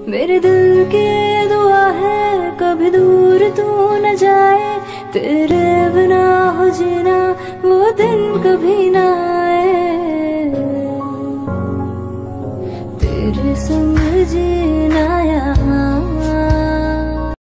मेरे दिल के दुआ है, कभी दूर तू न जाए। तेरे बिना हो जीना, वो दिन कभी ना आए। तेरे संग जी